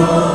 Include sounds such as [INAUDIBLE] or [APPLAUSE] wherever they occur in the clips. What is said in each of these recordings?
Oh.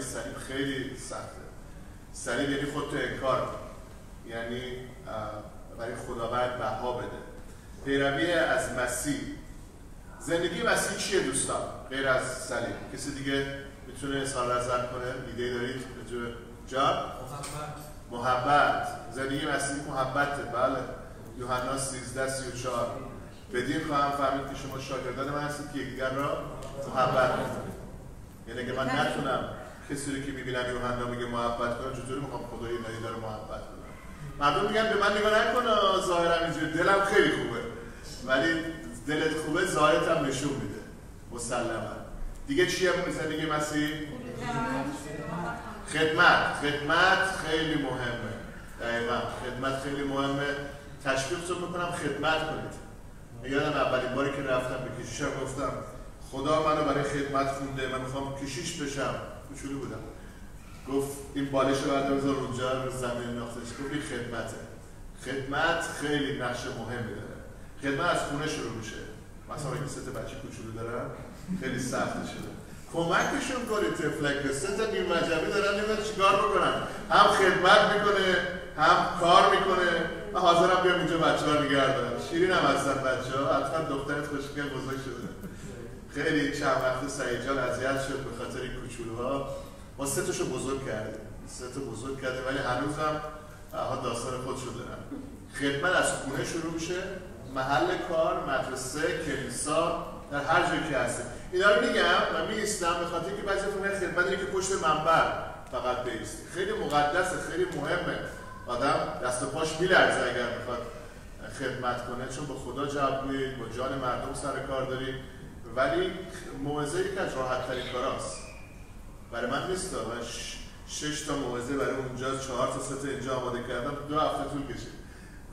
صلیب خیلی سخته. صلیب یعنی خودتو انکار. یعنی برای خداوند بها بده. پیروی از مسیح. زندگی مسیح چیه دوستان؟ غیر از صلیب. کسی دیگه می‌تونه اظهار نظر کنه؟ ایده دارید؟ جان؟ محبت. زندگی مسیح محبته. بله. یوحنا 13 34 بدین خواهم فهمید که شما شاگردان من هستید که یکدیگر را محبت. کنید یعنی اگه من نتونم کسی رو که می‌بینم یوحنا میگه محبت کنم چطوری می‌خوام خدای ندی داره محبت کنم مردم میگن به من نگاه نکن ظاهرم اینجوری. دلم خیلی خوبه. ولی دلت خوبه ظاهرت هم نشون میده. مسلما دیگه چیه زندگی مسیح؟ خدمت. خدمت خیلی مهمه. دقیقا. خدمت خیلی مهمه. تشویقتون می‌کنم خدمت کنید. یادم اولین باری که رفتم به کشیشم گفتم خدا منو برای خدمت خونده من می‌خوام کشیش بشم. کوچولو بودم. گفت این بالش رو بذار اونجا رو زمین ناختش گفت این خدمته. خدمت خیلی نقش مهمی داره. خدمت از خونه شروع میشه. مثلا اگه سه بچه کوچولو دارن خیلی سخت شده. کمکشون کنید تفلک سه تا نیم دارن نمی‌دونن چیکار بکنن هم خدمت می‌کنه هم کار می‌کنه. و حاضرم بیام اینجا بچه ها نگه شیرین هم هستن بچه ها حتما دخترت خوشگل بزرگ شده. خیلی چند وقت سعید جان اذیت شد به خاطر کوچولوها. ما سه تاشو بزرگ کردیم. سه بزرگ کردیم ولی هنوزم ها داستان خودشو دارن خدمت از خونه شروع میشه. محل کار مدرسه کلیسا در هر جایی که هستی اینا رو میگم و میایستم به خاطر که بعضی فهمن خدمت اینه که پشت منبر فقط بیستی خیلی مقدسه خیلی مهمه. آدم دست و پاش میلرزه اگر می‌خواد خدمت کنه چون به خدا جواب با جان مردم سر کار دارید ولی موعظه یکی از راحت ترین کاراست. برای من نیست من شش تا موعظه برای اونجا چهار تا سه تا اینجا آماده کردم دو هفته طول کشید.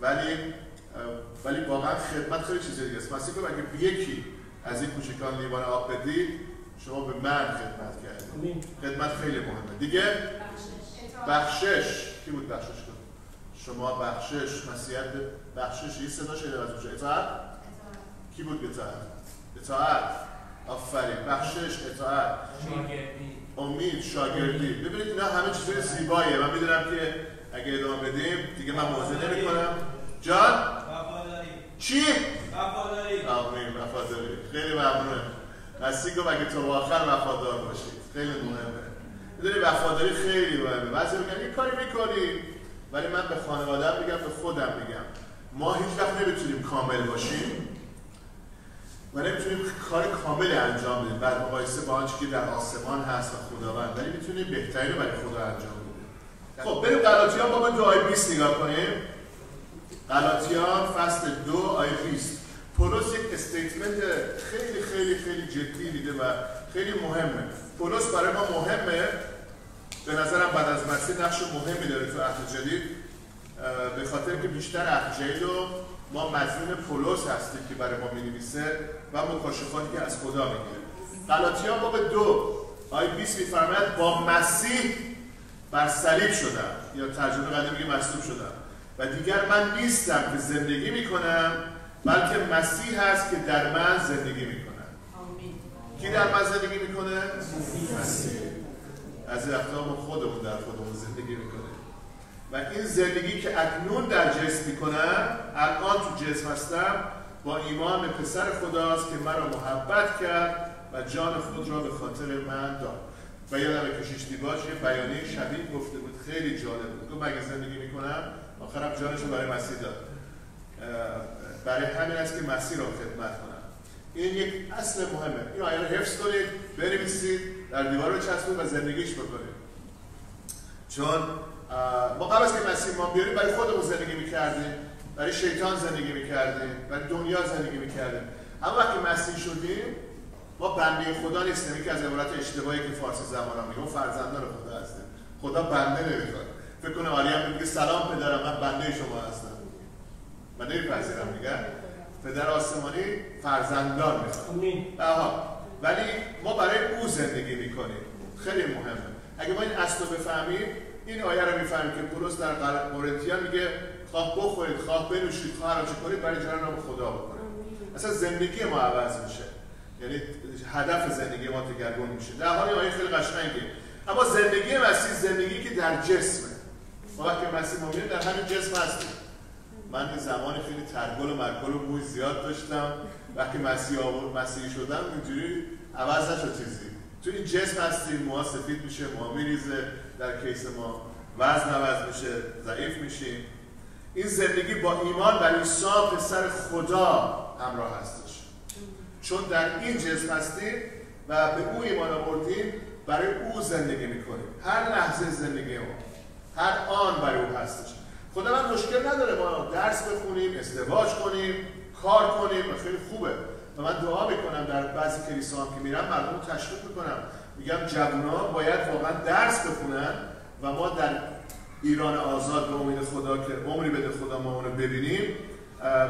ولی ولی واقعا خدمت خیلی چیز دیگه است. مسیح اگه به یکی از این کوچکان لیوان آب بدید شما به من خدمت کردید. خدمت خیلی مهمه. دیگه؟ بخشش. کی بود بخشش کن شما بخشش مسیحیت بخشش. یه صدا شده از اونجا. اطاعت. کی بود اطاعت؟ اطاعت. آفرین. بخشش اطاعت. امید شاگردی. ببینید اینا همه چیزای زیباییه. من می‌دونم که اگه ادامه بدیم دیگه من موضوع نمی کنم جان؟ وفاداری. چی؟ وفاداری. آمین وفاداری. خیلی ممنونه مسیح گفت اگه تو آخر وفادار باشید. خیلی مهمه. می‌دونی وفاداری خیلی مهمه. بعضی میگن این کاری می‌کنی. ولی من به خانوادم میگم به خودم میگم. ما هیچ وقت نمی‌تونیم کامل باشیم. و نمی‌تونیم کار کامل انجام بدیم. بعد مقایسه با آنچه که در آسمان هست و خداوند ولی می‌تونیم بهترین رو برای خدا انجام بدیم. خب بریم غلاطیان بابا دو آیه 20 نگاه کنیم. غلاطیان فصل دو آیه 20 پولس یک استیتمنت خیلی خیلی خیلی جدی میده و خیلی مهمه. پولس برای ما مهمه. به نظرم بعد از مسیح نقش مهمی داره تو عهد جدید. به خاطر که بیشتر عهد جدید رو ما مظلوم پولس هستیم که برای ما می‌نویسه. و مکاشفاتی که از خدا می‌گیره غلاطیان باب دو. آیه 20 میفرماید با مسیح بر صلیب شدم. یا ترجمه قدیم میگه مصلوب شدم. و دیگر من نیستم که زندگی می‌کنم بلکه مسیح هست که در من زندگی می‌کنه کی در من زندگی می‌کنه؟ مسیح. از اقدام خودمون در خودمون زندگی می‌کنه و این زندگی که اکنون در جسم می‌کنم الان تو جسم هستم با ایمان به پسر خداست که مرا محبت کرد و جان خود را به خاطر من داد. و یادم کشیش دیباش یه بیانیه شبیه گفته بود. خیلی جالب بود. گفت مگه زندگی می‌کنم؟ آخرم جانش رو برای مسیح داد. برای همین است که مسیح را خدمت کنم. این یک اصل مهمه. این آیه رو حفظ کنید بنویسید در دیوار رو چسبونید و زندگیش بکنید. چون ما قبل از که مسیح ما بیاریم برای خودمون زندگی می‌کردیم. برای شیطان زندگی می‌کردیم برای دنیا زندگی می‌کردیم. اما وقتی مسیح شدیم ما بنده خدا نیستیم. که از عبارت اشتباهی که فارسی زمان میگه ما فرزندان خدا هستیم. خدا بنده نمی‌خواد. فکر کنه آریم میگه سلام پدرم من بنده شما هستم. من نمیپذیرم میگه. پدر آسمانی فرزندان می‌خواد. ولی ما برای او زندگی می‌کنیم. خیلی مهمه. اگه ما این اصل رو بفهمیم این آیه رو می‌فهمیم که پولس در قرنتیان میگه خواه بخورید خواه بنوشید خواه هر کنید برای جلال نام خدا بکنید اصلا زندگی ما عوض میشه. یعنی هدف زندگی ما دگرگون میشه. در حال آیه خیلی قشنگه. اما زندگی مسیح زندگی که در جسمه. ما وقتی مسیح ما در همین جسم هستیم. من یه زمان خیلی ترگل و مرگل و موی زیاد داشتم. وقتی مسیح آورد مسیحی شدم اینجوری عوض نشد چیزی. تو این جسم هستیم موها سفید میشه موها میریزه در کیس ما وزن عوض میشه ضعیف میشیم. این زندگی با ایمان بر عیسی پسر خدا همراه هستش. چون در این جسم هستیم و به او ایمان آوردیم برای او زندگی می‌کنیم. هر لحظه زندگی ما هر آن برای او هستش. خدا من مشکل نداره ما درس بخونیم ازدواج کنیم کار کنیم و خیلی خوبه. و من دعا می‌کنم در بعضی کلیسا که میرم مردم رو تشویق می‌کنم. میگم جوونا باید واقعا درس بخونن و ما در ایران آزاد به امید خدا که عمری بده خدا ما اونو ببینیم.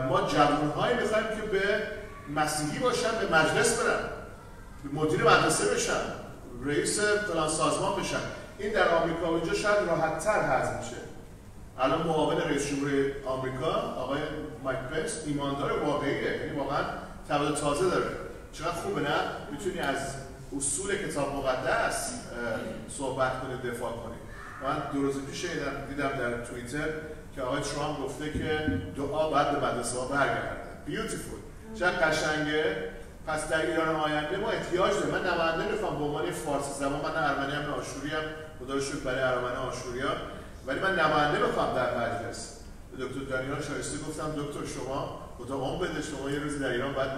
ما جوانهایی می‌خوایم که به مسیحی باشن به مجلس برن به مدیر مدرسه بشن رئیس فلان سازمان بشن. این در آمریکا و اینجا شاید راحت تر هضم میشه. الان معاون رئیس جمهور آمریکا آقای مایک پنس ایماندار واقعیه یعنی واقعا تولد تازه داره. چقدر خوبه نه؟ می‌تونی از اصول کتاب مقدس صحبت کنید دفاع کنید من دو روز پیش دیدم در توییتر که آقای ترامپ گفته که دعا بعد به مدرسه ها برگرده. بیوتیفول چقدر قشنگه. پس در ایران آینده ما احتیاج داریم. من نماینده می‌خوام به عنوان فارسی زبان من ارمنی هم آشوری هم. خدا شکر برای ارمنی آشوری هم ولی من نماینده می‌خوام در مجلس. به دکتر دانیال شایسته گفتم دکتر شما اون بده شما یه روزی در ایران باید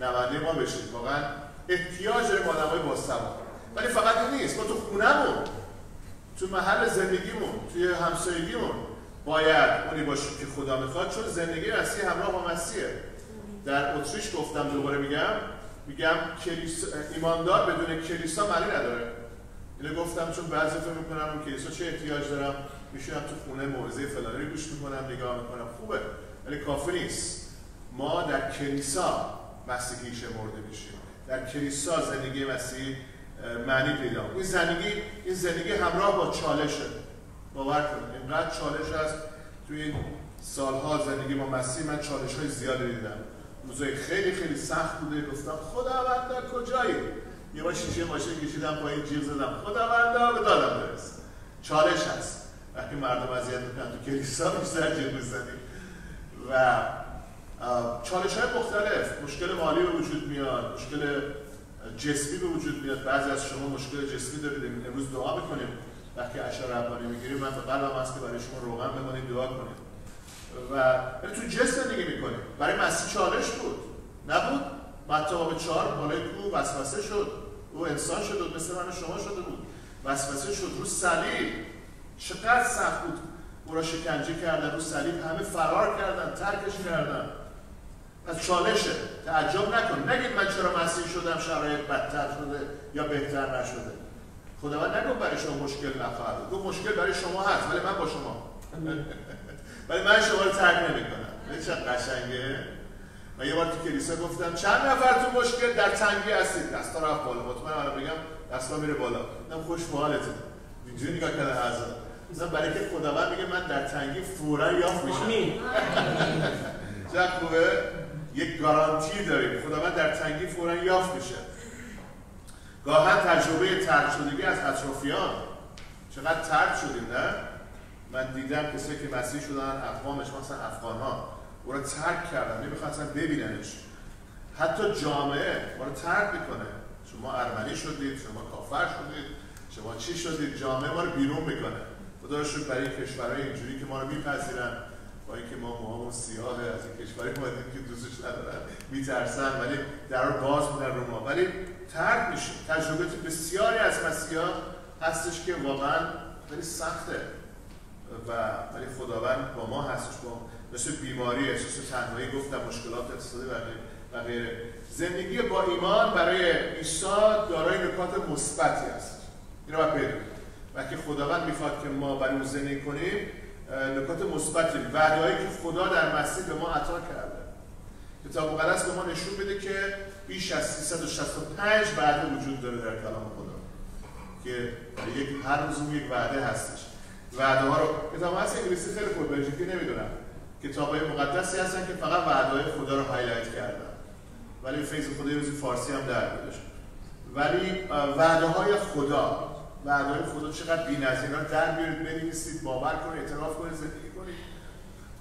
نماینده ما بشید. واقعا احتیاج داریم آدمای با ولی فقط نیست. ما تو خونهمون تو محل زندگیمون توی همسایگیمون باید اونی باشیم که خدا می‌خواد چون زندگی مسیح همراه با مسیحه. در اتریش گفتم دوباره میگم میگم کلیسا ایماندار بدون کلیسا معنی نداره. اینو گفتم چون بعضی فکر می‌کنم اون کلیسا چه احتیاج دارم. میشونم تو خونه موعظه فلانی رو گوش می‌کنم نگاه می‌کنم. خوبه ولی کافی نیست. ما در کلیسا مسیحی شمرده میشیم. در کلیسا زندگی مسیحی معنی پیدا این زندگی این زندگی همراه با چالشه. باور کنید. اینقدر چالش هست. توی این سالها زندگی با مسیح من چالش های زیادی دیدم. روزای خیلی خیلی سخت بوده. گفتم خداوندا کجایی؟ یه با شیشه ماشین کشیدم پایین جیغ زدم. خداوندا به دادم برس. چالش هست. وقتی مردم اذیت می‌کنن تو کلیسا بیشتر جیغ می‌زنیم و چالش های مختلف. مشکل مالی به وجود میاد. مشکل جسمی به وجود میاد. بعضی از شما مشکل جسمی دارید. امروز دعا بکنیم. وقتی اشعار ربانی می‌گیریم من به قلبم هست که برای شما روغن بمانید دعا کنیم. و ولی تو جسم زندگی می‌کنیم. برای مسیح چالش بود. نبود. متی باب چهار بالای کو وسوسه شد. او انسان شد مثل من شما شده بود. وسوسه شد. رو صلیب. چقدر سخت بود. او را شکنجه کردن. رو صلیب همه فرار کردن. ترکش کردن. از چالشه. تعجب نکن. نگید من چرا مسیح شدم شرایط بدتر شده یا بهتر نشده. خداوند نگفت برای شما مشکل نخواهد گفت مشکل برای شما هست ولی من با شما. [LAUGHS] ولی من شما رو ترک نمی‌کنم. چه قشنگه. من یه بار تو کلیسا گفتم چند نفر تو مشکل در تنگی هستید؟ دستا رفت بالا. مطمئن بگم دستا میره بالا. من خوش حالتون. اینجوری نگاه کرده حضرت. مثلا برای که خداوند میگه من در تنگی فورا یافت میشم. [LAUGHS] چه خوبه؟ یک گارانتی داریم. خداوند در تنگی فورا یافت میشه. گاهن تجربه ترد شدگی از اطرافیان. چقدر ترد شدیم نه؟ من دیدم کسی که مسیح شدن اقوامش مثلا افغان ها او را ترک کردن. نمی‌خواستن ببیننش. حتی جامعه ما رو ترک می‌کنه. شما ارمنی شدید شما کافر شدید شما چی شدید؟ جامعه ما رو بیرون می‌کنه. خدا رو برای کشورهای اینجوری که ما رو میپذیرن. با اینکه ما موهامون سیاهه از این کشوری اومدیم که دوستش ندارن میترسن ولی در باز میدن رو ما. ولی ترک میشه. تجربه بسیاری از مسیحا هستش که واقعا خیلی سخته و ولی خداوند با ما هستش با مثل بیماری احساس تنهایی گفتم مشکلات اقتصادی و غیره زندگی با ایمان برای عیسی دارای نکات مثبتی است این رو باید بدونید وقتی خداوند می‌خواد که ما برای زندگی کنیم نکات مثبتی. وعدهایی که خدا در مسیح به ما عطا کرده. کتاب مقدس به ما نشون میده که بیش از 365 وعده وجود داره در کلام خدا. که یک هر روز یک وعده هستش. وعده ها رو کتاب هست انگلیسی خیلی خوب بلژیکی نمی‌دونم. کتاب های مقدسی هستن که فقط وعده های خدا رو highlight کردن. ولی فیض خدا یه فارسی هم در ولی وعده های خدا های خدا چقدر بی‌نظیر. اینا در بیارید بنویسید باور کنید اعتراف کنید زندگی کنید.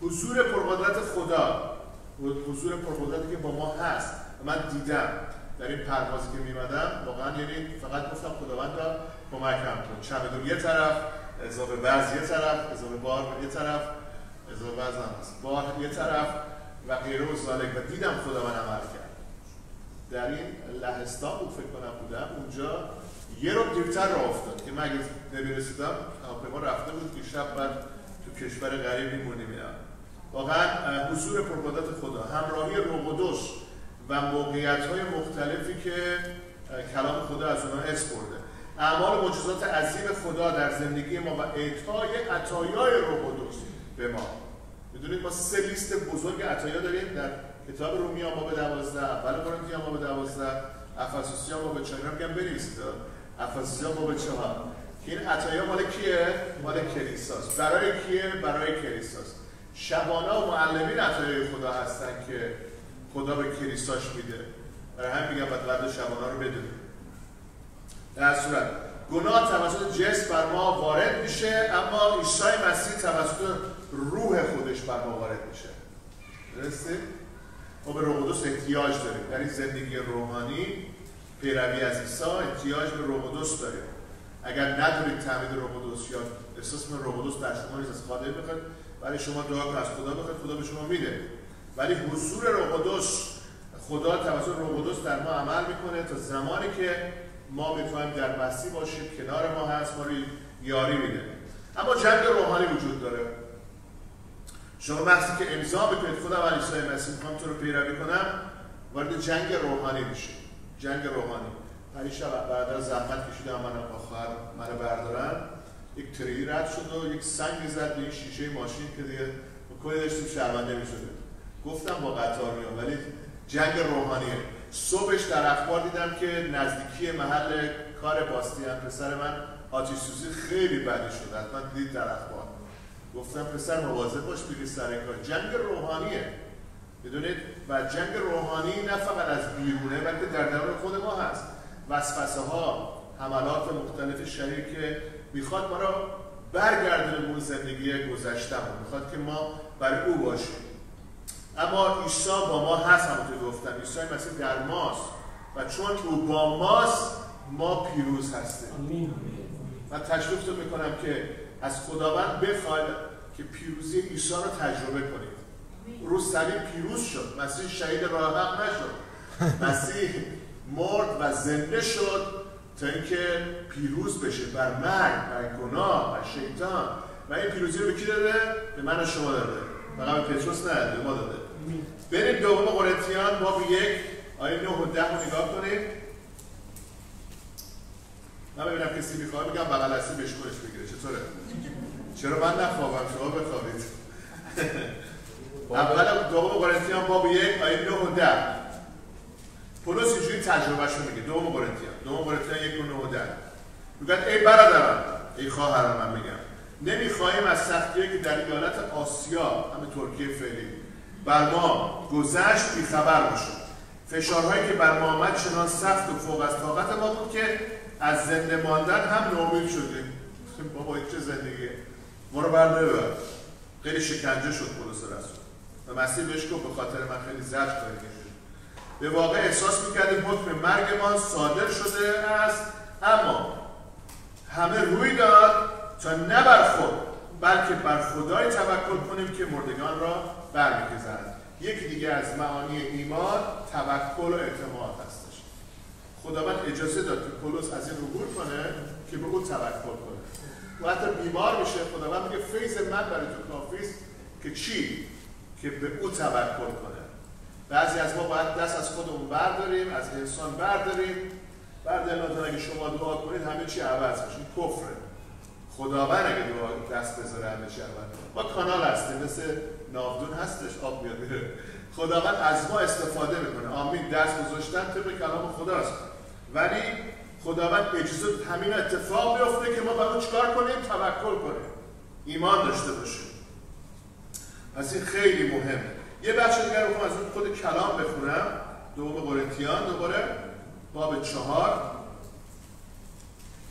حضور پرقدرت خدا. حضور پرقدرتی که با ما هست. من دیدم در این پروازی که میمدم واقعا یعنی فقط گفتم خداوند را کمکم کن. چمدون یه طرف اضافه وزن یه طرف اضافه بار یه طرف اضافه وزن هست. بار یه طرف و غیره و زالک. و دیدم خداوند عمل کرد. در این لهستان بود فکر کنم بودم. اونجا یه رو دیرتر را افتاد که من اگه نمی‌رسیدم ما رفته بود. که شب بعد تو کشور غریب میمونیم واقعا حضور پرقدرت خدا. همراهی روبودوس و موقعیت های مختلفی که کلام خدا از اونها حس برده. اعمال معجزات عظیم خدا در زندگی ما و اعطای عطایای روبودوس به ما. می‌دونید ما سه لیست بزرگ عطایا داریم. در کتاب رومیا ما به دوازده اول قرنتیان ما به دوازده افسوسیان ما به چهار میگم بنویسید. افسوسیان ما به چهار. که این عطایا مال کیه؟ مال کلیساست. برای کیه؟ برای کلیساست. شبانه و معلمین عطایای خدا هستن که خدا به کلیساش میده. برای هم میگم باید قدر شبانه رو بدونیم. در صورت گناه توسط جسم بر ما وارد میشه اما عیسی مسیح توسط روح خودش بر ما وارد میشه. درسته؟ ما به روح احتیاج داریم. در این زندگی روحانی پیروی از عیسی احتیاج به روح داریم. اگر ندارید تعمید روح یا احساس من روح در شما نیست از خاطر بخواد برای شما دعا کن از خدا بخواد خدا به شما میده. ولی حضور روح خدا توسط روح در ما عمل می‌کنه تا زمانی که ما می‌تونیم در مسیح باشیم کنار ما هست ما یاری میده. اما جنگ روحانی وجود داره. شما وقتی که امضا بکنید خدا و عیسی مسیح می‌خوام تو رو پیروی کنم وارد جنگ روحانی میشه جنگ روحانی پریشب بعد از زحمت کشیدم من آخر منو بردارن. یک تری رد شد و یک سنگ زد به این شیشه ماشین که دیگه کلی داشتیم شرمنده می‌شده. گفتم با قطار میام ولی جنگ روحانیه صبحش در اخبار دیدم که نزدیکی محل کار باستیان پسر من آتیش سوزی خیلی بدی شد. حتما دید در اخبار. گفتم پسر مواظب باش بگی سر کار. جنگ روحانیه بدونید و جنگ روحانی نه فقط از بیرونه بلکه در درون خود ما هست. وسوسه ها حملات مختلف شریع که می‌خواد ما را برگردونه به اون زندگی گذشتمون می‌خواد که ما برای او باشیم. اما عیسی با ما هست همونطور گفتم. عیسی مسیح در ماست. و چون او با ماست ما پیروز هستیم. من تشویقتون می‌کنم که از خداوند بخواید که پیروزی عیسی رو تجربه کنید رو صلیب پیروز شد. مسیح شهید راه حق نشد. مسیح مرد و زنده شد تا اینکه پیروز بشه بر مرگ بر گناه و شیطان. و این پیروزی رو به کی داده؟ به من و شما داده. فقط به پتروس نه به ما داده. بریم دوم قرنتیان باب یک آیه 9 و 10 رو نگاه کنید من ببینم کسی می‌خواد میگم بغل هستی بشکرش بگیره. چطوره؟ چرا من نخوابم؟ شما بخوابید. اول دوم قرنتیان باب یک آیه 9 و 10 پولس اینجوری تجربهش میگه. دوم قرنتیان. دوم قرنتیان یک و 9 و 10 میگن ای برادران ای خواهران من میگم. نمی‌خواهیم از سختی که در ایالت آسیا همه ترکیه فعلی بر ما گذشت بیخبر باشیم فشارهایی که بر ما آمد چنان سخت و فوق از طاقت ما بود که از زنده ماندن هم ناامید شدیم. بابا چه زندگی ما رو بر خیلی شکنجه شد پولس رسول. و مسیح بهش گفت به خاطر من خیلی زجر کاری به واقع احساس می‌کردیم حکم مرگمان صادر شده است اما همه روی داد تا نه بر خود بلکه بر خدای توکل کنیم که مردگان را برمیگزند یکی دیگه از معانی ایمان توکل و اعتماد هستش. خداوند اجازه داد که پولس از این عبور کنه که به او توکل کنه. و حتی بیمار میشه خداوند میگه فیض من برای تو کافی که چی؟ که به او توکل کنه بعضی از ما باید دست از خودمون برداریم از انسان برداریم. بعد اگه شما دعا کنید همه چی عوض میشه. کفره. خداوند اگه دعا دست بذاره همه چی عوض ما کانال هستیم مثل ناودون هستش آب میاد. خداوند از ما استفاده می‌کنه. آمین. دست گذاشتن طبق کلام خداست ولی خداوند اجازه همین اتفاق بیفته که ما باید چیکار کنیم؟ توکل کنیم. ایمان داشته باشیم. پس این خیلی مهمه. یه بخش دیگر رو از اون خود کلام بخونم. دوم قرنتیان دوباره. باب چهار.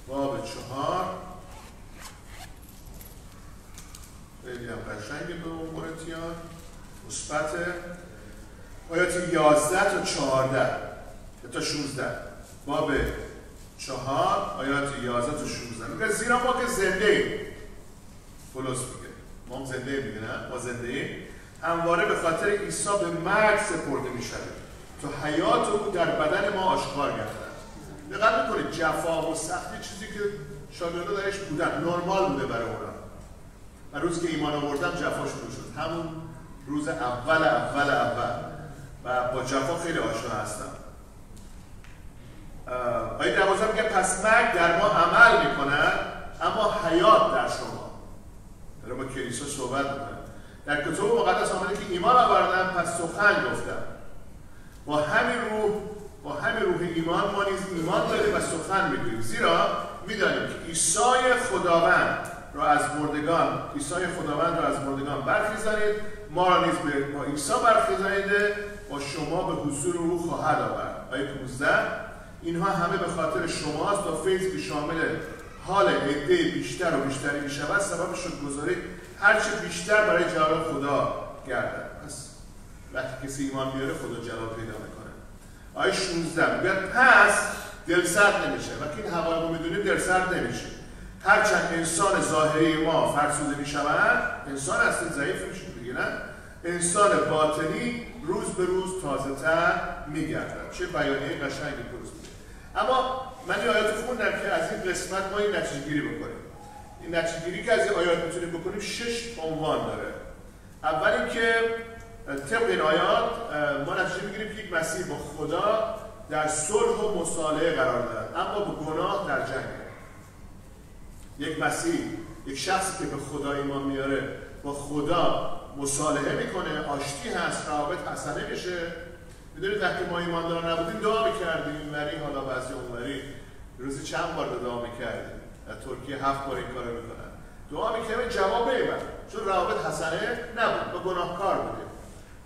باب چهار. خیلی هم قشنگ دوم قرنتیان. مثبت. آیات 11 تا 14 تا 16 باب چهار آیات 11 تا 16 میگه زیرا ما که زنده ایم. پولس میگه. ما هم زنده میگه نه؟ ما زنده همواره به خاطر عیسی به مرگ سپرده می‌شویم. تا حیات او در بدن ما آشکار گردد. دقت می‌کنید جفا و سختی چیزی که شاگردا درش بودن نرمال بوده برای اونا. و روز که ایمان آوردم جفا شروع شد. همون روز اول اول اول. و با جفا خیلی آشنا هستم. آیه دوازده میگه پس مرگ در ما عمل می‌کنن اما حیات در شما. داره با کلیسا صحبت می‌کنه در کتاب مقدس آمده که ایمان آوردن پس سخن گفتم. با همین روح با همین روح ایمان ما نیز ایمان داریم و سخن می‌گوییم. زیرا می‌دانیم که عیسی خداوند را از مردگان عیسی خداوند را از مردگان برخیزانید. ما را نیز با عیسی برخیزانیده. با شما به حضور او خواهد آورد. آیه 15 اینها همه به خاطر شماست تا فیض که شامل حال عده بیشتر و بیشتری می شود سبب شد گذاری هرچه بیشتر برای جلال خدا گردد. پس وقتی کسی ایمان بیاره خدا جلال پیدا می‌کنه. آیه 16 میگه پس دل سرد نمیشه. وقتی این هوا رو می‌دونیم دل سرد نمیشه. هرچند انسان ظاهری ما فرسوده می انسان اصلا ضعیف میشه دیگه نه؟ انسان باطنی روز به روز تازه تر می چه بیانیه قشنگی میده اما من این آیات خوندم که از این قسمت ما این نتیجه گیری بکنیم. این نتیجه که از این آیات می‌تونیم بکنیم شش عنوان داره. اول اینکه طبق این آیات ما نتیجه می‌گیریم که یک مسیح با خدا در صلح و مصالحه قرار دارد اما به گناه در جنگ. یک مسیح یک شخصی که به خدا ایمان میاره با خدا مصالحه می‌کنه آشتی هست روابط حسنه میشه. می‌دونید وقتی ما ایماندار نبودیم دعا می‌کردیم اینوری حالا بعضی اونوری روزی چند بار دعا می‌کردیم در ترکیه هفت بار این کارو می‌کنن. دعا می‌کردیم جواب ایمن چون روابط حسنه نبود و گناهکار بودیم.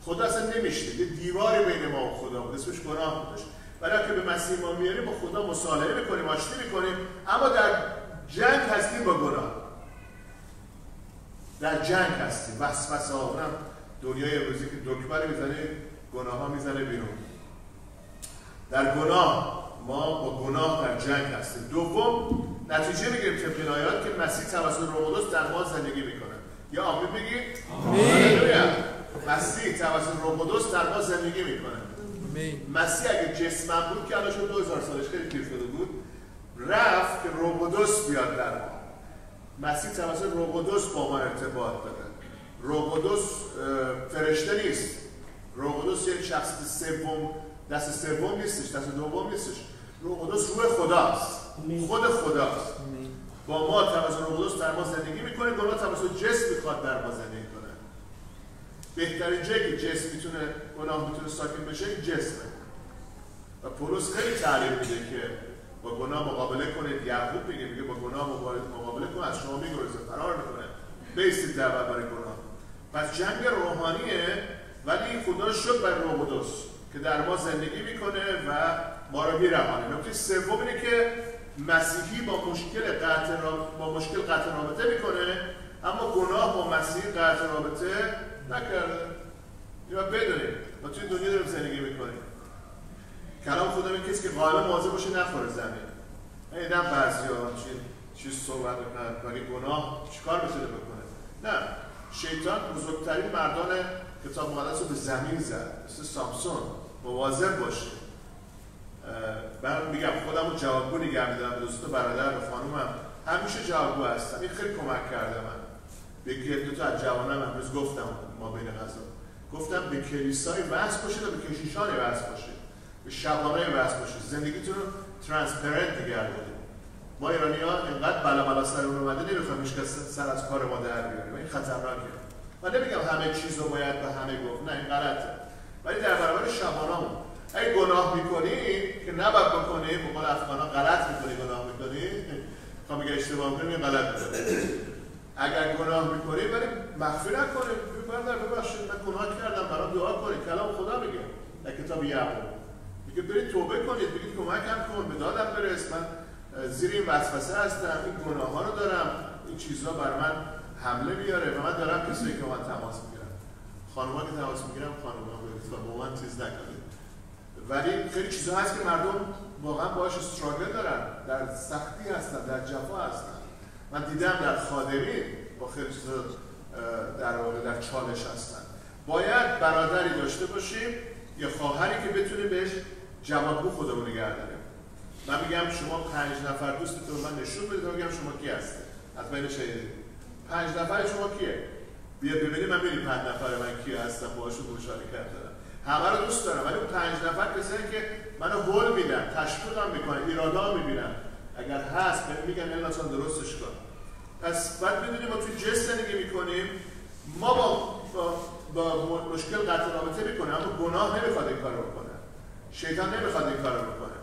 خدا اصلا نمیشه یه دیواری بین ما و خدا بود. اسمش گناه بودش. ولی که به مسیح ما میاریم با خدا مصالحه می‌کنیم آشتی می‌کنیم اما در جنگ هستیم با گناه. در جنگ هستیم. وسوسه دنیای امروزی که دکمه می‌زنه گناه ها می‌زنه بیرون. در گناه ما با گناه در جنگ هستیم. دوم نتیجه می‌گیریم طبق آیات که مسیح توسط روح در ما زندگی می‌کنه. یا آمین بگید آمین. مسیح توسط روح در ما زندگی می‌کنه. مسیح اگه جسمم بود که الان شد 2000 سالش خیلی پیر شده بود رفت که روبودوس بیاد در ما. مسیح توسط روبودوس با ما ارتباط داره روبودوس فرشته نیست. روبودوس یک شخص سوم دست سوم نیستش دست دوم نیستش. روبودوس روح خداست. خود خداست. با ما توسط روبودوس در ما زندگی می‌کنه گناه توسط جسم می‌خواد در ما زندگی کنه. بهترین جایی که جسم می‌تونه گناه می‌تونه ساکن بشه جسمه. و پولس خیلی تعلیم میده که با گناه مقابله کنید یعقوب میگه میگه با گناه مقابله کن از شما میگرزه فرار می‌کنه. بیستید در برای گناه. پس جنگ روحانیه. ولی خدا شد بر روبودوس که در ما زندگی می‌کنه و ما رو میرهانه نکته سوم اینه که مسیحی با مشکل قطع با مشکل قطع رابطه می‌کنه اما گناه با مسیح قطع رابطه نکرده. یا بدونیم ما توی دنیا داریم زندگی می‌کنیم. کلام خدا این کسی که غالب مواظب باشه نخوره زمین. دیدم بعضی ها چیز صحبت می‌کنن. گناه چیکار می‌تونه بکنه؟ نه. شیطان بزرگترین مردان کتاب مقدس رو به زمین زد. مثل سامسون. مواظب باشه. من میگم خودم رو جوابگو نگه میدارم. دوست برادر و خانومم. همیشه جوابگو هستم. این خیلی کمک کرده من. به دو از جوانم امروز گفتم ما بین غذا. گفتم به کلیسای وصل باشید و به کشیشان وصل باشید به شبانه وصل باشید زندگیتون رو ترانسپرنت نگه دارید. ما ایرانی ها اینقدر بلا بلا سر اون اومده نمی‌خوایم هیچ سر از کار ما در بیاریم. این خطرناکه. من نمیگم همه چیز رو باید به همه گفت نه این غلطه. ولی در برابر شبانمون اگه گناه می‌کنی که نباید بکنی به قول غلط می‌کنی گناه می‌کنی. تا میگه اشتباه می‌کنی غلط می‌کنی. اگر گناه می‌کنی ولی مخفی نکنی. برادر ببخشید من گناه کردم برام دعا کنی. کلام خدا میگه در کتاب یعقوب. میگه برید توبه کنید بگید کمکم کن به دادم برس. من زیر این وسوسه هستم این گناه ها رو دارم. این چیزها بر من حمله بیاره و من دارم کسی که من تماس می‌گیرم خانوما که تماس می‌گیرم خانوما با من چیز نکنید ولی خیلی چیزها هست که مردم واقعا باهاش استراگل دارن. در سختی هستن در جفا هستن. من دیدم در خادمی با خیلی چیزا در واقع در چالش هستن. باید برادری داشته باشیم یا خواهری که بتونه بهش جوابگو خودمون نگه من میگم شما پنج نفر دوستتون من نشون بدید میگم شما کی هسته از شهیدی پنج نفر شما کیه؟ بیا ببینید من ببینید پنج نفر من کی هستم باهاشون مشارکت دارم همه رو دوست دارم ولی اون پنج نفر کسایی که منو هول میدن تشویقم می‌کنن ایرادا می‌بینن. اگر هست بهم میگن نه درستش کن. پس بعد می‌دونیم ما توی جس زندگی می‌کنیم. ما با, با, با مشکل قطع رابطه می‌کنیم اما گناه نمی‌خواد این کارو بکنه. شیطان نمی‌خواد این کارو بکنه.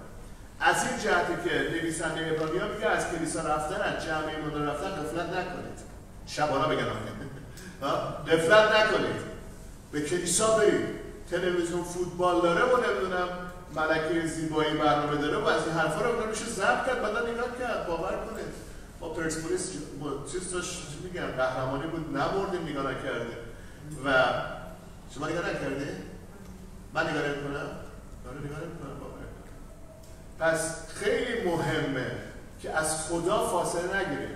از این جهتی که نویسنده ابراهیم میگه از کلیسا رفتن از جمع ایمان رفتن غفلت نکنید. شبانا بگن غفلت نکنید. به کلیسا برید. تلویزیون فوتبال داره و نمی‌دونم ملکه زیبایی برنامه داره و از این حرفا رو میشه ضبط کرد بعدا نگاه کرد. باور کنید. با پرسپولیس چیز داشت میگن؟ قهرمانی بود نبردیم نگاه نکرده و شما نگاه نکرده؟ من نگاه نکنم؟ آره نگاه نکنم پس خیلی مهمه که از خدا فاصله نگیریم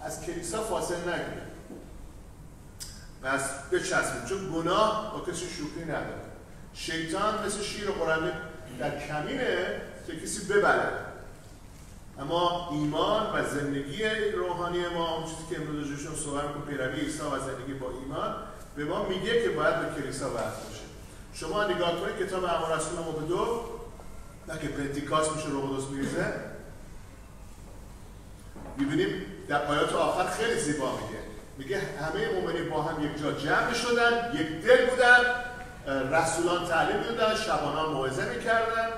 از کلیسا فاصله نگیریم پس بچسبیم چون گناه با کسی شوخی نداره. شیطان مثل شیر و در کمینه که کسی ببره اما ایمان و زندگی روحانی ما اون چیزی که امروز جوشون صحبت می‌کنم پیروی عیسی و زندگی با ایمان به ما میگه که باید به کلیسا وصل باشه شما نگاه کنید کتاب اعمال رسول ما دو نه که پنتیکاس میشه روح قدس میریزه. می‌بینیم در آیات آخر خیلی زیبا میگه. میگه همه مؤمنین با هم یک جا جمع شدن یک دل بودن رسولان تعلیم می‌دادن شبانان موعظه می‌کردن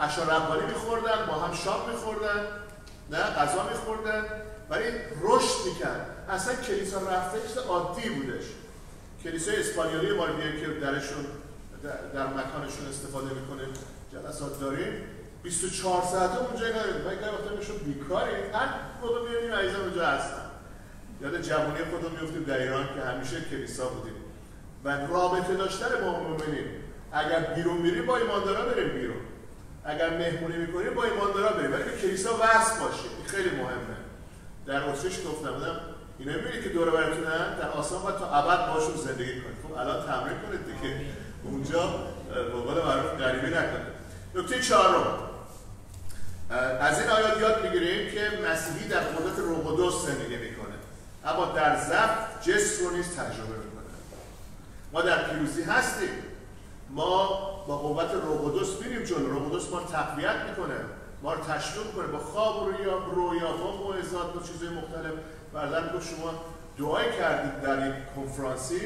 اشار ربانی میخوردن با هم شام میخوردن نه غذا میخوردن ولی رشد می‌کرد. اصلا کلیسا رفته چیز عادی بودش. کلیسای اسپانیایی ما که درشون در مکانشون استفاده می‌کنه جلسات داریم. 24 ساعته اونجا نداریم من گاهی وقتا میشم بیکاری. هر موقع می‌بینیم عزیزم اونجا هستن یاد جوانی خودم میفتیم در ایران که همیشه کلیسا بودیم. و رابطه داشتن با مؤمنین اگر بیرون میریم با ایماندارا بریم بیرون. اگر مهمونی می‌کنیم با ایماندارا بریم. ولی به کلیسا وصل باشیم این خیلی مهمه. در اتریش گفتم بودم اینا می‌بینید که دور براتونن در آسمان باید تا ابد باشون زندگی کنید خب الان تمرین کنید دیگه. اونجا به قول معروف غریبی نکنید نکته چهارم. از این آیات یاد می‌گیریم که مسیحی در قدرت روح زندگی می‌کنه. اما در ضعف جسم رو نیز تجربه می‌کنه. ما در پیروزی هستیم. ما با قوت روح میریم جلو. روح ما رو تقویت می‌کنه ما رو تشویق کنه با خواب و رویا رویا با موعظات با چیزهای مختلف. بعدا گفت شما دعای کردید در این کنفرانسی.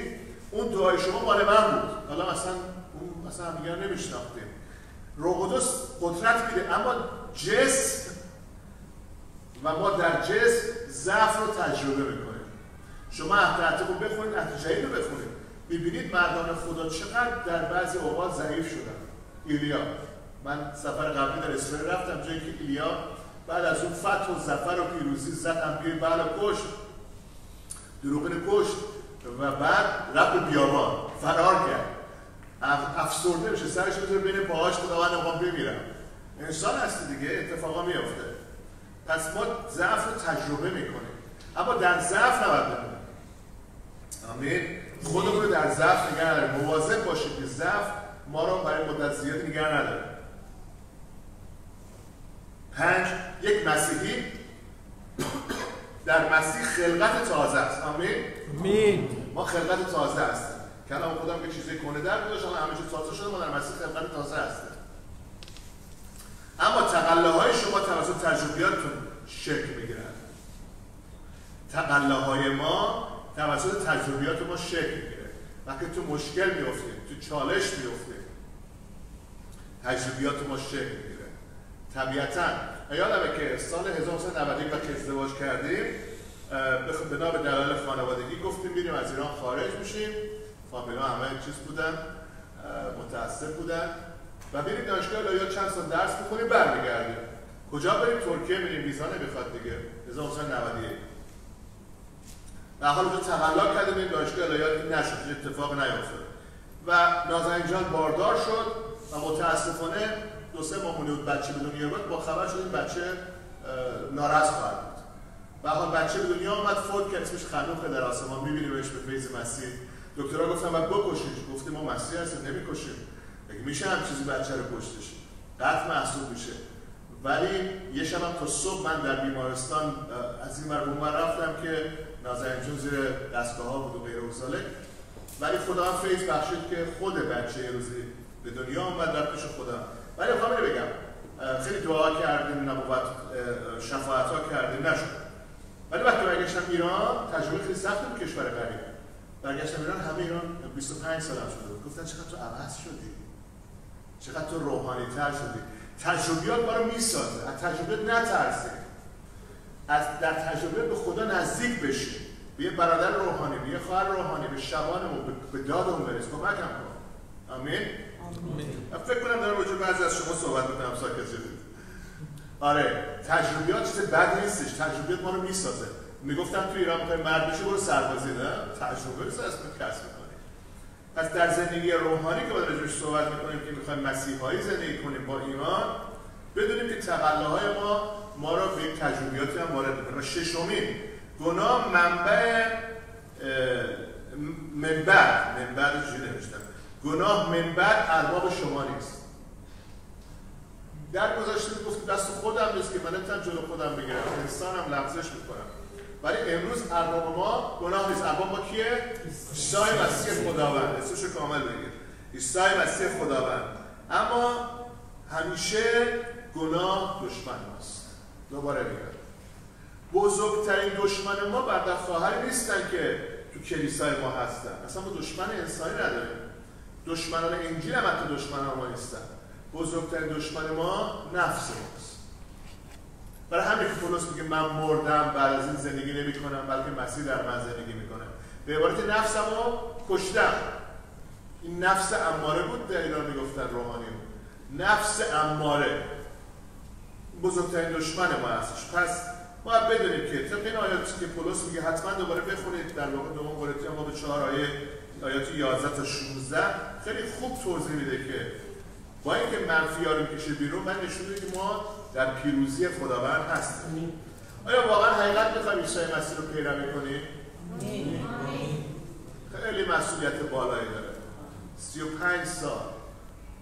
اون دعای شما مال من بود. حالا اصلا اون اصلا هم دیگر نمیشناختیم. روح قدرت میده اما جسم و ما در جسم ضعف رو تجربه می‌کنیم. شما عهد رو بخونید جدید رو بخونید. ببینید مردان خدا چقدر در بعضی اوقات ضعیف شدن. ایلیا من سفر قبلی در اسرائیل رفتم جایی که ایلیا بعد از اون فتح و زفر و پیروزی زد امپیر بله کشت. دروغین کشت. و بعد به بیابان. فرار کرد. افسرده بشه سرش بذاره بین پاهاش خداوند می‌خوام بمیرم. انسان هستی دیگه اتفاقا میافته. پس ما ضعف رو تجربه می‌کنیم. اما در ضعف نباید بمونیم. آمین. خودمون رو در ضعف نگه نداریم مواظب باشیم که ضعف ما رو برای مدت زیاد نگه نداره. پنج یک مسیحی در مسیح خلقت تازه است. آمین. ما خلقت تازه هستیم. کلام خودم که چیزی کنه در بودش همه چیز تازه شده ما در مسیح خلقت تازه هستیم. اما تقلاهای شما توسط تجربیاتتون شکل می‌گیرن. تقلاهای ما توسط تجربیات ما شکل می‌گیره وقتی تو مشکل میفتیم تو چالش میفتیم تجربیات ما شکل می‌گیره طبیعتا یادمه که سال 1990 وقتی ازدواج کردیم به نام دلال خانوادگی گفتیم میریم از ایران خارج میشیم. فامیلا همه چیز بودن متاسف بودن. و بریم دانشگاه لایا چند سال درس می‌کنیم برمیگردیم کجا بریم؟ ترکیه میریم ویزا نمی‌خواد دیگه. 1991 در حال اونجا تقلا کردیم این دانشگاه الهیات این نشد اتفاق نیفتاد. و نازنین باردار شد و متاسفانه دو سه ماه بود بچه به دنیا با خبر شد این بچه ناراض خواهد بود. و حال بچه به دنیا آمد فوت کرد اسمش خنوخه در آسمان. میبینیمش به فیض مسیح. دکترها گفتن باید بکشیش. گفتیم ما مسیح هستیم نمی‌کشیم. اگه میشه هم چیزی بچه رو کشتش قتل محسوب میشه. ولی یه شب تا صبح من در بیمارستان از این ور رفتم که نازنین چون زیر دستگاه ها بود و غیر ولی خدا هم فیض بخشید که خود بچه یه روزی به دنیا آمد در پیش خدا ولی می‌خوام بگم. خیلی دعا کردیم نبوت شفاعت ها کردیم. نشد. ولی وقتی برگشتم ایران تجربه خیلی سخت بود کشور غریب. برگشتم ایران همه ایران 25 سالم شده گفتن چقدر تو عوض شدی. چقدر تو روحانی تر شدی. تجربیات ما رو می‌سازه. از تجربیات نترسید از در تجربه به خدا نزدیک بشیم به یه برادر روحانی به یه خواهر روحانی به شبانمون به دادمون برس کمک هم کن. آمین؟ فکر کنم دارم وجود بعضی از شما صحبت می‌کنم ساکت شدید. آره تجربیات چیز بد نیستش. تجربیات ما رو می‌سازه. می‌گفتم تو ایران می‌خوای مرد بشی برو سربازی نه؟ تجربه رو کسب پس در زندگی روحانی که باید رجوش صحبت می‌کنیم که می‌خوایم مسیحایی زندگی کنیم با ایمان بدونیم که تقلاهای ما ما را به یک تجربیاتی هم وارد می‌کنه. ششمین گناه منبع منبع منبع رو چجوری نوشتم؟ گناه منبع ارباب شما نیست. در گذاشته گفت دست خودم نیست که من نمی‌تونم جلو خودم بگیرم. انسانم لغزش می‌کنم. ولی امروز ارباب ما گناه نیست. ارباب ما کیه؟ عیسی مسیح خداوند. اسمش کامل بگیر. عیسی مسیح خداوند. اما همیشه گناه دشمن ماست. دوباره میگم. بزرگترین دشمن ما برادر خواهر نیستن که تو کلیسای ما هستن. اصلا ما دشمن انسانی نداریم. دشمنان انجیل هم حتی دشمنان ما نیستن. بزرگترین دشمن ما نفس ماست. برای همین که پولس میگه من مردم بعد از این زندگی نمی کنم بلکه مسیح در من زندگی می‌کنه. به عبارت نفسم رو کشتم. این نفس اماره بود در ایران می‌گفتن روحانی بود نفس اماره. بزرگترین دشمن ما هستش. پس باید بدونیم که طبق این آیاتی که پولس میگه حتما دوباره بخونید. در واقع دوم قرنتیان ما به چهار آیه آیات 11 تا 16 خیلی خوب توضیح میده که با اینکه منفی ها رو می‌کشه بیرون من نشون که ما در پیروزی خداوند هستیم. آیا واقعا حقیقت می‌خوایم عیسی مسیح رو پیروی کنیم خیلی مسئولیت بالایی داره. 35 سال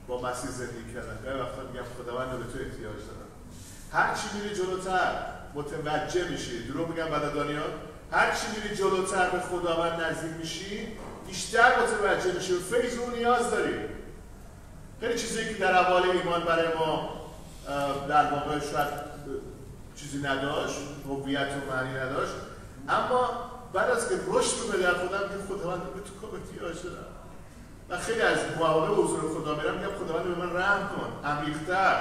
با مسیح زندگی کردن. گاهی وقتا میگم خداوند به تو احتیاج دارم. هر چی میری جلوتر متوجه میشی. درو میگم بعد دانیال. هر چی میری جلوتر به خداوند نزدیک میشی بیشتر متوجه میشی. و فیض رو نیاز داری. خیلی چیزی که در اول ایمان برای ما شاید چیزی نداشت هویت و معنی نداشت. اما بعد از که رشد رو به در خودم که خداوند به تو کم احتیاج دارم و خیلی از مواقع حضور خدا میرم میگم خداوند به من رحم کن عمیق‌تر.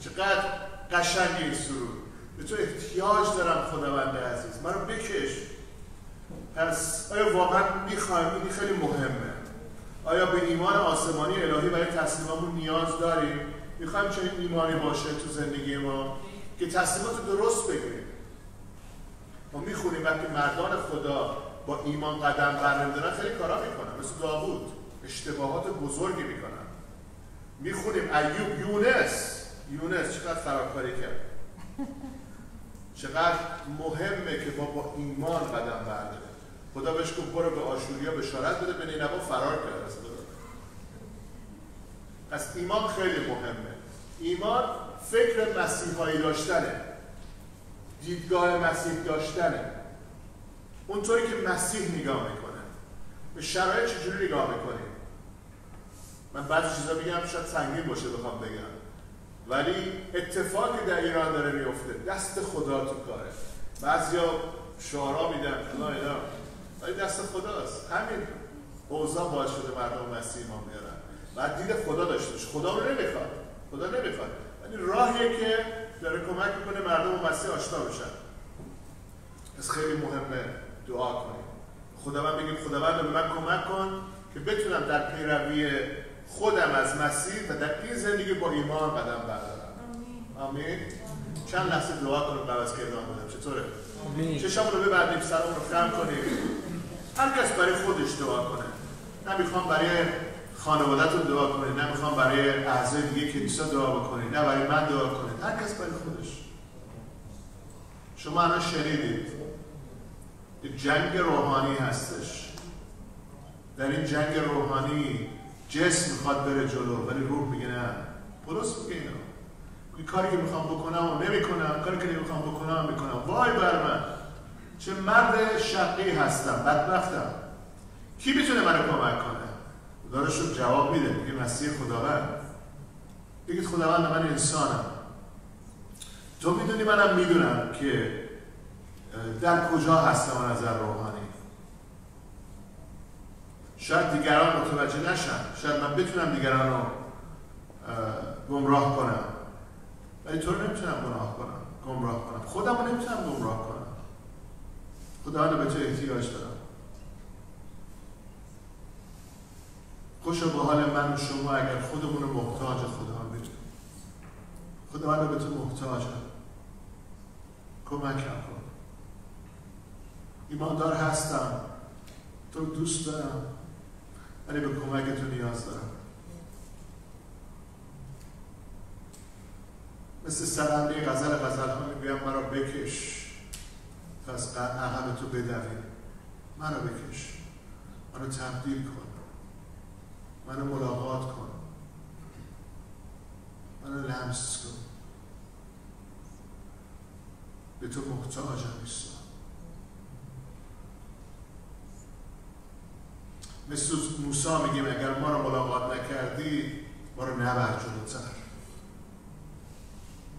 چقدر قشنگ این سرود. به تو احتیاج دارم خداوند عزیز. منو بکش. پس آیا واقعا می‌خوایم این خیلی مهمه. آیا به ایمان آسمانی الهی برای تصمیممون نیاز داریم؟ می‌خوایم چنین ایمانی باشه تو زندگی ما که تصمیمات درست بگیریم. ما می‌خونیم وقتی مردان خدا با ایمان قدم برنمیدارن خیلی کارا می‌کنن. مثل داوود اشتباهات بزرگی می‌کنن. می‌خونیم ایوب یونس. یونس چقدر خرابکاری کرد. چقدر مهمه که ما با ایمان قدم برداریم. خدا بهش گفت برو به آشوریا بشارت بده به نینوا فرار کرد. پس ایمان خیلی مهمه. ایمان فکر مسیحایی داشتنه. دیدگاه مسیح داشتنه. اونطوری که مسیح نگاه می‌کنه. به شرایط چجوری نگاه می‌کنیم من بعضی چیزا میگم شاید سنگین باشه بخوام بگم. ولی اتفاقی در ایران داره میفته دست خدا تو کاره. بعضیا شعارا میدن فلان اینا ولی دست خداست. همین اوضاع باعث شده مردم مسیح ما میارن بعد دید خدا داشته خدا رو نمی‌خواد. خدا نمی‌خواد. ولی راهیه که داره کمک می‌کنه مردم مسیح آشنا بشن. پس خیلی مهمه دعا کنیم. خداوند بگیم خداوند به من کمک کن که بتونم در پیروی خودم از مسیح و در این زندگی با ایمان قدم بردارم. آمین. چند لحظه دعا کنیم قبل از که ادامه بدم چطوره؟ چشم رو ببندیم سرمون رو خم کنیم. هر کس برای خودش دعا کنه. نمی‌خوام برای خانوادتون دعا کنید. نمی‌خوام برای اعضای دیگه کلیسا دعا بکنید. نه برای من دعا کنید. هر کس برای خودش. شما الان شنیدید. یک جنگ روحانی هستش. در این جنگ روحانی جسم می‌خواد بره جلو ولی روح میگه نه. درست میگه اینا این کاری که می‌خوام بکنم و نمی‌کنم کاری که نمی‌خوام بکنم می‌کنم. وای بر من. چه مرد شقی هستم بدبختم. کی می‌تونه منو کمک کنه؟ خدا جواب میده. میگه مسیح خداوند. بگید خداوند من انسانم. تو می‌دونی منم می‌دونم که در کجا هستم از نظر روحانی. شاید دیگران متوجه نشن. شاید من بتونم دیگران رو گمراه کنم. ولی تو رو نمی‌تونم گناه کنم. گمراه کنم. خودم رو نمی‌تونم گمراه کنم. خدا به تو احتیاج دارم. خوشا به حال من و شما اگر خودمون رو محتاج خدا بدونیم. خدا به تو محتاجم کمکم کن ایماندار هستم. تو دوست دارم. ولی به کمک تو نیاز دارم. مثل سرنده غزل غزل ها می‌گویم مرا بکش. پس عقب تو بدوی. مرا بکش. منو تبدیل کن. منو ملاقات کن. منو لمس کن. به تو محتاجم ایسا مثل موسا میگیم اگر ما رو ملاقات نکردی ما رو نبر جلوتر.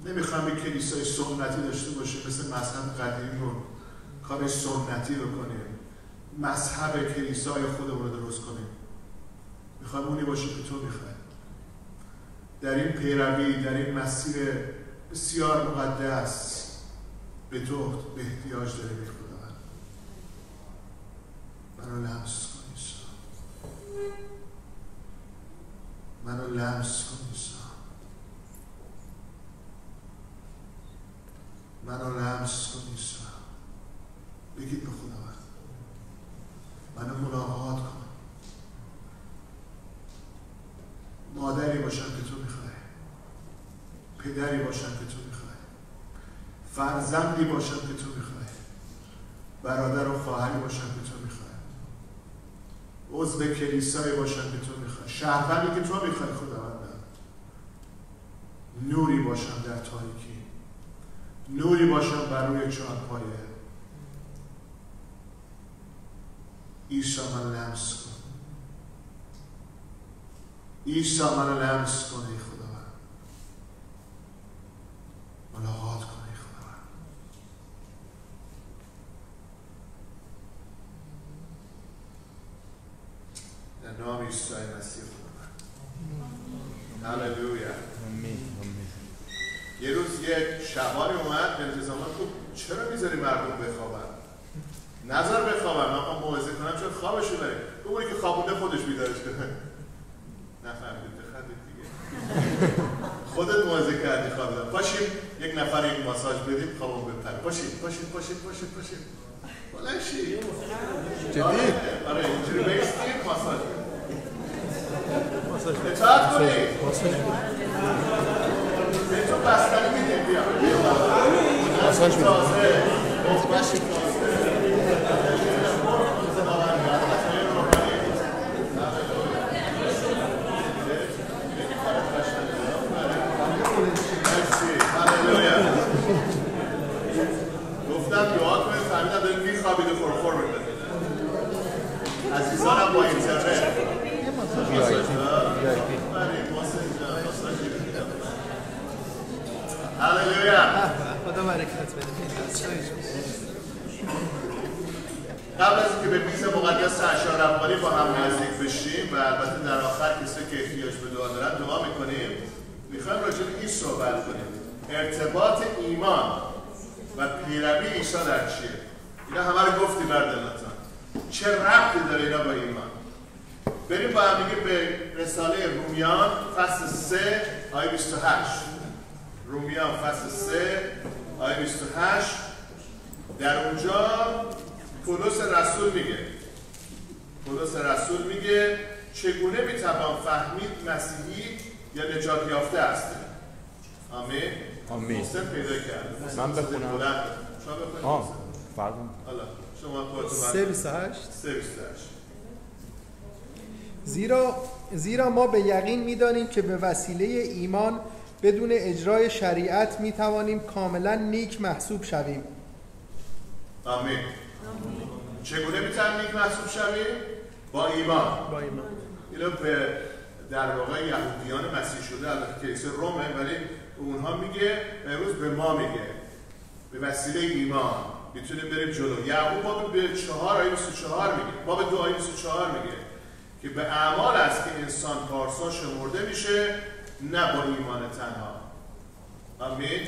نمی‌خوام یک کلیسای سنتی داشته باشیم مثل مذهب قدیم رو کار سنتی بکنیم مذهب کلیسای خودمون رو درست کنیم. می‌خوایم اونی باشه که تو می‌خوای. در این پیروی در این مسیر بسیار مقدس به تو به احتیاج داره به خداوند منو لمس کن ایسا منو لمس کن ایسا منو لمس کن ایسا بگید به خداوند. منو ملاقات کن. مادری باشم که تو پدری باشم که تو می‌خوای. فرزندی باشم که تو می‌خوای. برادر و خواهری باشم که تو می‌خوای. عضو کلیسایی باشم که تو می‌خوای. شهروندی که تو می‌خوای خداوندم نوری باشم در تاریکی. نوری باشم بر روی چهار پایه. عیسی من لمس کن. عیسی من لمس کن ای خداوند. ملاقات کن ای خداوند. در نام عیسی مسیح خداوند. هللویا. یه روز یک شبانی اومد به انتظامات گفت چرا می‌ذاری مردم بخوابن؟ نظر بخوابن من موعظه کنم چرا خوابشو بریم گفت اونی که خوابونده خودش بیدارش کنه. نفهمید بخندید دیگه. خودت موعظه کردی خوابیدم پاشیم یک نفر یک ماساژ بدیم خوابون بپره. پاشید پاشید پاشید پاشید پاشید بلند شید آره آره اینجوری بیستید ماساژ بدیم. اطاعت کنید به تو بستنی میدیم. بیا. ماساژ میدیم. تازه. مخمش تازه مرسی. هللویا. گفتم دعا کنید فهمیدم دارید میخوابید و خورخور می‌کنید عزیزانم با اینترنت هللویا. خدا برکت بده قبل از اینکه به میز مقدس اشار ربانی با هم نزدیک بشیم و البته در آخر کسی که احتیاج به دعا دارن دعا می‌کنیم می‌خوایم راجع به این صحبت کنیم. ارتباط ایمان و پیروی عیسی در چیه؟ اینا همه رو گفتیم بردناتان چه ربطی داره اینا با ایمان؟ بریم با هم دیگه به رساله رومیان فصل 3 آیه 28 رومیان فصل 3 آیه 28 در اونجا پولس رسول میگه. پولس رسول میگه چگونه می‌توان فهمید مسیحی یا نجات یافته هستی آمین. آمین. پیدا کرد. من بخونم. شما بخونید. سه. زیرا زیرا ما به یقین می‌دانیم که به وسیله ایمان بدون اجرای شریعت می توانیم کاملا نیک محسوب شویم. آمین. چگونه می‌تونیم نیک محسوب شویم؟ با ایمان. با ایمان. اینو به در واقع یهودیان مسیح شده البته کلیسا رومه ولی اونها میگه امروز به ما میگه به وسیله ایمان. می‌تونیم بریم جلو. یعقوب باب به چهار آیه 24 میگه باب دو آیه 24 میگه که به اعمال است که انسان پارسا شمرده میشه نه با ایمان تنها. آمین؟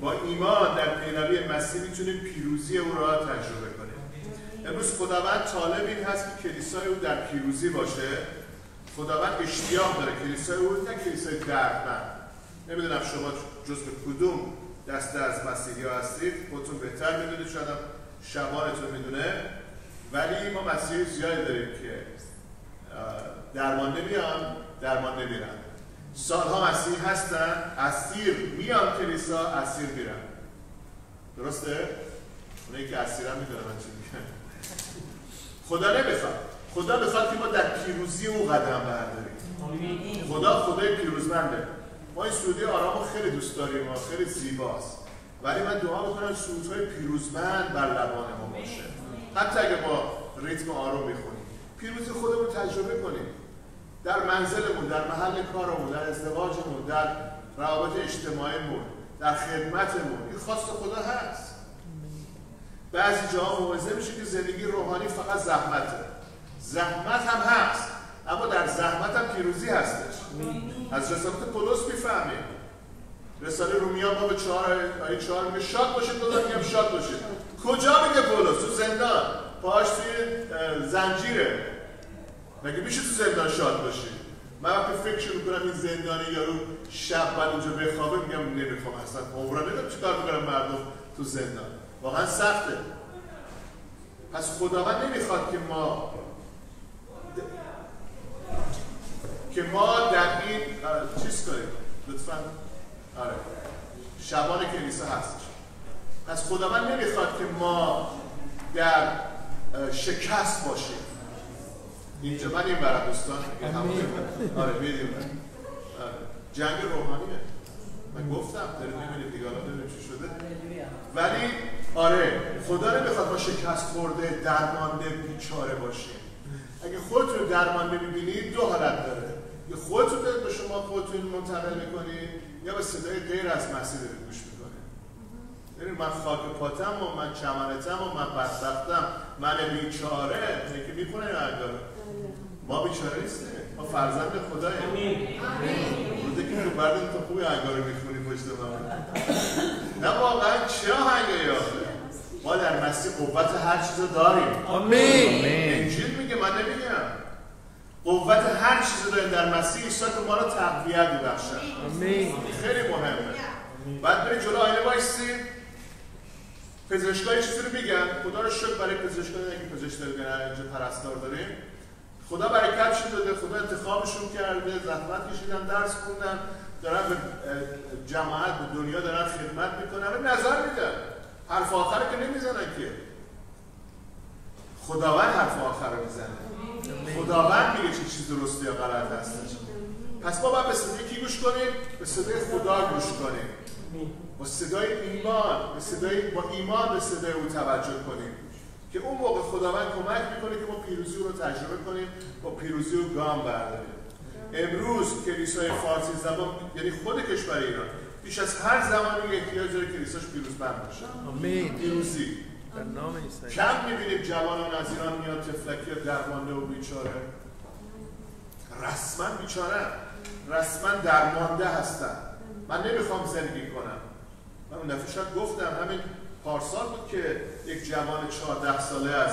با ایمان در پیروی مسیح می‌تونیم پیروزی او را تجربه کنیم. امروز خداوند طالب این هست که کلیسای او در پیروزی باشه. خداوند اشتیاق داره. کلیسای او نه کلیسای دردمند. نمی‌دونم شما جز به کدوم دسته از مسیحی ها هستید خودتون بهتر می‌دونید شاید هم شبانتون می‌دونه. ولی ما مسیحی زیادی داریم که درمان نمیان درمان نمیرن. سالها مسیحی هستن اسیر میان کلیسا اسیر میرن. درسته؟ اونایی که اسیرن می‌دونن من چی میگم. خدا نمی‌خواد. خدا می‌خواد که ما در پیروزی او قدم برداریم. خدا خدای پیروزمنده. ما این سعودی آرام رو خیلی دوست داریم و خیلی زیباست. ولی من دعا می‌کنم سرودهای پیروزمند بر لبان ما باشه. حتی اگه با ریتم آروم می‌خونیم. پیروزی خودمون تجربه کنیم. در منزلمون در محل کارمون در ازدواجمون در روابط اجتماعیمون در خدمتمون. این خواست خدا هست. بعضی جاها موعظه میشه که زندگی روحانی فقط زحمته. زحمت هم هست اما در زحمت هم پیروزی هستش. از رسالت پولس می‌فهمیم رساله رومیان باب چهار آیه چهار میگه شاد باشید بازم میگم شاد باشید. کجا میگه پولس؟ تو زندان. پاهاش توی زنجیره. مگه میشه تو زندان شاد باشی من وقتی فکر می‌کنم این زندانی یارو شب بعد اونجا بخوابه میگم نمی‌خوام اصلا. عمرم نمی‌دونم چیکار می‌کنم مردم تو زندان. واقعا سخته. پس خداوند نمی‌خواد که ما که ما در این اه، چیز کنیم لطفا. آره. شبان کلیسا هستش پس خداوند نمی‌خواد که ما در شکست باشیم. اینجا من این برم دوستان آره میدیم آره. جنگ روحانیه. من گفتم داریم می‌بینیم دیگه حالا چی شده؟ ولی آره خدا نمی‌خواد ما شکست خورده درمانده بیچاره باشیم. اگه خودتون رو درمانده می‌بینید دو حالت داره. یا خودتون دارید به شما خودتون منتقل می‌کنید یا به صدای غیر از مسیح دارید گوش می‌کنید؟ ببین من خاک پاتم و من چمنتم و من بدبختم. من بیچاره. اینه که آیه رو. ما بیچاره نیستیم. ما فرزند خداییم. بوده که تو بعد تو خوبی آهنگا رو می‌خونی پشت ما نه واقعا چه آهنگایی آخه ما در مسیح قوت هر چیز رو داریم. آمین. انجیل میگه من نمیگم. قوت هر چیز رو داریم در مسیح عیسی که ما رو تقویت میبخشن آمین. خیلی مهمه. بعد بری جلو آینه وایسی. پزشکای چیزی رو میگن. خدا رو شکر برای پزشکای که پزشک داریم نه اینجا پرستار داریم. خدا برکتشون داده خدا انتخابشون کرده زحمت کشیدن درس خوندن. دارن به جماعت به دنیا دارن خدمت می‌کنن. و نظر میدن. حرف آخر که نمی‌زنن که. خداوند حرف آخر رو می‌زنه. خداوند میگه چه چیز درسته یا غلط هستش پس ما باید به صدای کی گوش کنیم؟ به صدای خدا گوش کنیم. با صدای ایمان به صدای با ایمان به صدای او توجه کنیم. که اون موقع خداوند کمک می‌کنه که ما پیروزی رو تجربه کنیم با پیروزی و گام برداریم. امروز کلیسای فارسی زبان یعنی خود کشور ایران بیش از هر زمانی احتیاج داره کلیساش پیروزمند باشه. آمین. پیروزی. در نام عیسی. کم می‌بینیم جوانان از ایران میاد تفلکی درمانده و بیچاره؟ رسما بیچاره. رسما درمانده هستن. من نمی‌خوام زندگی کنم. من اون دفعه شاید گفتم همین پارسال بود که یک جوان 14 ساله از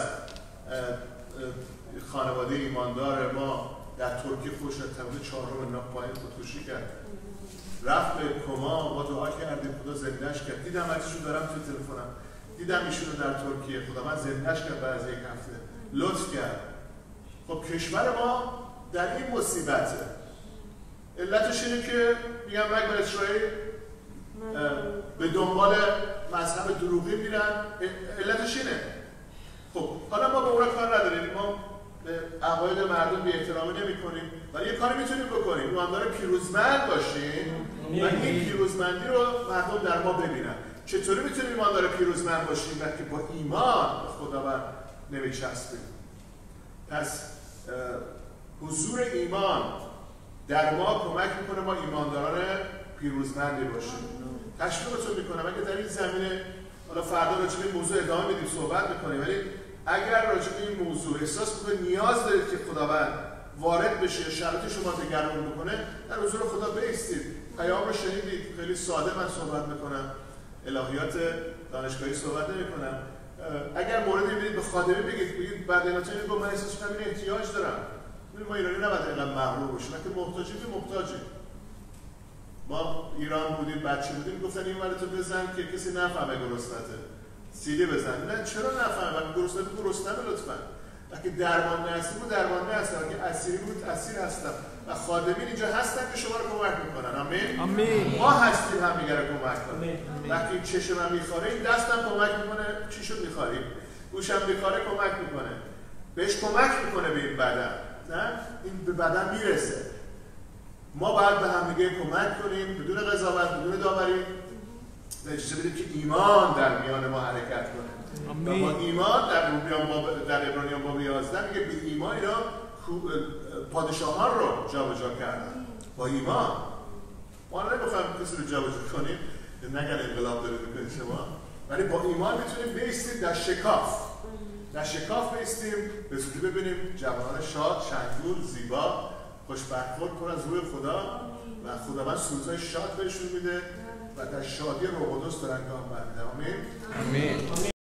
خانواده ایماندار ما در ترکیه خوش طبقه چهارم پایین خودکشی کرد. رفت به کما ما دعا کردیم خدا زندهش کرد. دیدم عکسشو دارم تو تلفنم. دیدم ایشون در ترکیه. خدا من زندهش کرد بعد از یک هفته. لطف کرد. خب کشور ما در این مصیبته. علتش اینه که میگم بر اسرائیل به دنبال مذهب دروغی میرن علتش اینه. خب حالا ما به اونا کار نداریم. ما به عقاید مردم بی احترامی نمی کنیم ولی یه کاری می‌تونیم بکنیم. ایماندار پیروزمند باشیم. و این پیروزمندی رو مردم در ما ببینن. چطوری می‌تونیم ایماندار پیروزمند باشیم وقتی با ایمان به خداوند نمیچسبیم؟ پس حضور ایمان در ما کمک می‌کنه ما ایمانداران پیروزمندی باشیم. تشویقتون می‌کنم. اگه در این زمینه حالا فردا راجع به موضوع ادامه میدیم صحبت می‌کنیم. ولی اگر راجع به این موضوع احساس می‌کنید نیاز دارید که خداوند وارد بشه شرایط شما دگرگون بکنه در حضور خدا بیستید پیام رو شنیدید. خیلی ساده من صحبت می‌کنم. الهیات دانشگاهی صحبت نمی‌کنم. اگر موردی می‌بینید به خادمه بگید بگید بعد ایناتون میگم من احساس کنم این احتیاج دارم. ببین ما ایرانی نباید اینقدر مغرور باشیم. وقتی محتاجیم که محتاجیم. ما ایران بودیم بچه بودیم گفتن این ورتو بزن که کسی نفهمه گرسنته سیلی بزن. نه چرا نفهمه؟ گرسنته گرسنمه لطفا. وقتی درمانده هستی بود درمانده هستم وقتی اسیری بود اسیر هستم. و خادمین اینجا هستن که شما رو کمک می‌کنن. آمین؟ آمین. ما هستیم هم رو کمک کنیم وقتی چشمم می‌خوره این دستم کمک می‌کنه چی شد میخواری گوشم می‌خوره کمک می‌کنه. بهش کمک می‌کنه به این بدن. نه؟ این به بدن می‌رسه. ما باید به هم دیگه کمک کنیم بدون قضاوت بدون داوری. اجازه بدیم که ایمان در میان ما حرکت کنه. و. با ایمان در رومیان باب در ابرانیان باب 11 میگه به ایمان اینا پادشاهان رو جابجا کردن. با ایمان. ما نمی‌خوایم کسی رو جابجا کنیم. نگن انقلاب داره می‌کنید شما. ولی با ایمان می‌تونیم بیستیم در شکاف. در شکاف بیستیم. به زودی ببینیم جوانان شاد شنگول زیبا خوش برخورد پر از روی خدا و خداوند سوزای شاد بهشون میده و در شادی روح القدس دارن گام برمیدن آمین؟ آمین.